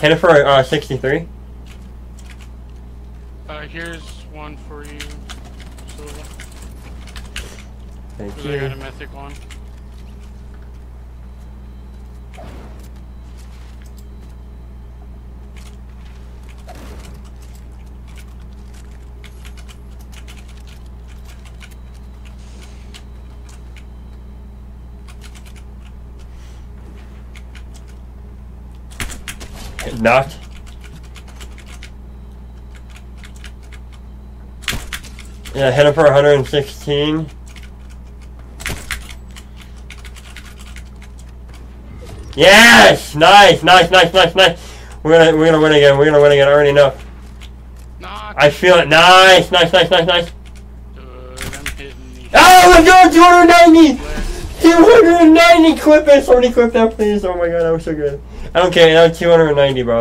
Hit it for uh, 63. Uh, here's one for you. So, Thank 'cause I got a you. mythic one. Knocked. Yeah, hit it for 116. Yes! Nice, nice, nice, nice, nice. We're gonna we're gonna win again. We're gonna win again. I already know. Knock. I feel it. Nice, nice, nice, nice, nice. Good. I'm hitting these. Oh my god, 290! Flares. 290 clip it! Somebody clip that, please. Oh my god, that was so good. I don't care. Was 290, bro.